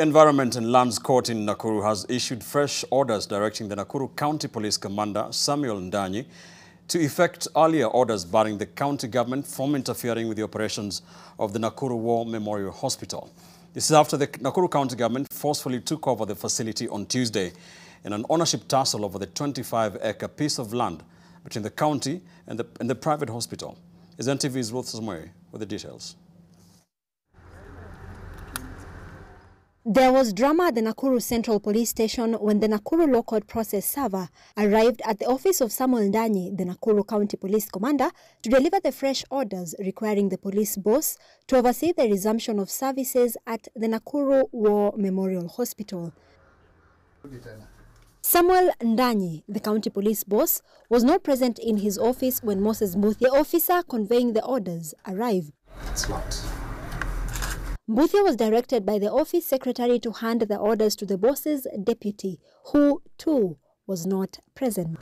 Environment and Lands Court in Nakuru has issued fresh orders directing the Nakuru County Police Commander Samuel Ndanyi to effect earlier orders barring the county government from interfering with the operations of the Nakuru War Memorial Hospital. This is after the Nakuru County government forcefully took over the facility on Tuesday in an ownership tussle over the 25-acre piece of land between the county and the, and the private hospital. Is NTV's Ruth Samoe with the details. There was drama at the Nakuru Central Police Station when the Nakuru Law Court Process Server arrived at the office of Samuel Ndanyi, the Nakuru County Police Commander, to deliver the fresh orders requiring the police boss to oversee the resumption of services at the Nakuru War Memorial Hospital. Samuel Ndanyi, the county police boss, was not present in his office when Moses Mbuthia, the officer conveying the orders, arrived. Mbuthia was directed by the office secretary to hand the orders to the boss's deputy, who too was not present.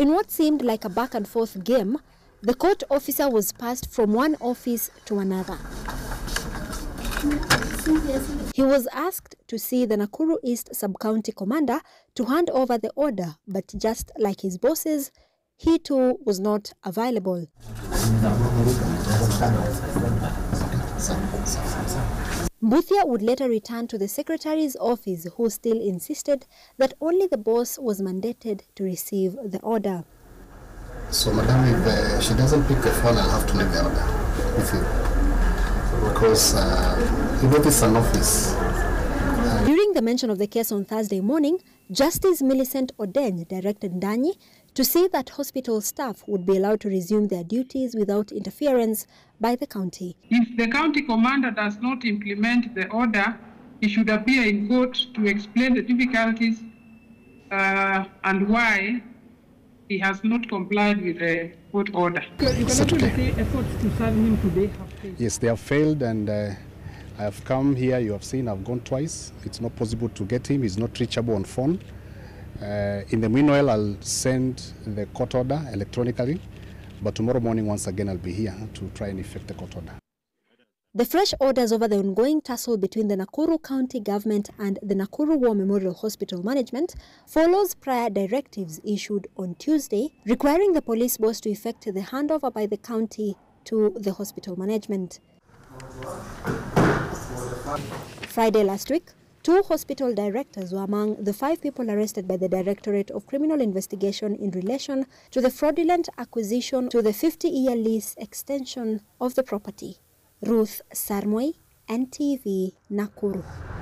In what seemed like a back and forth game, the court officer was passed from one office to another. He was asked to see the Nakuru East Sub-County Commander to hand over the order, but just like his bosses, he too was not available. Mbuthia would later return to the secretary's office who still insisted that only the boss was mandated to receive the order. So, madam, if uh, she doesn't pick the phone, I'll have to leave the order with you. Because, uh, you know, this is an office. During the mention of the case on Thursday morning, Justice Millicent Odeny directed Ndanyi to see that hospital staff would be allowed to resume their duties without interference by the county. If the county commander does not implement the order, he should appear in court to explain the difficulties uh, and why he has not complied with the court order. Yes, they have failed and uh, I have come here, you have seen, I've gone twice. It's not possible to get him, he's not reachable on phone. Uh, in the meanwhile, I'll send the court order electronically, but tomorrow morning, once again, I'll be here to try and effect the court order. The fresh orders over the ongoing tussle between the Nakuru County government and the Nakuru War Memorial Hospital management follows prior directives issued on Tuesday requiring the police boss to effect the handover by the county to the hospital management. Friday last week, two hospital directors were among the five people arrested by the Directorate of Criminal Investigation in relation to the fraudulent acquisition to the 50-year lease extension of the property. Ruth Sarmoi, NTV, Nakuru.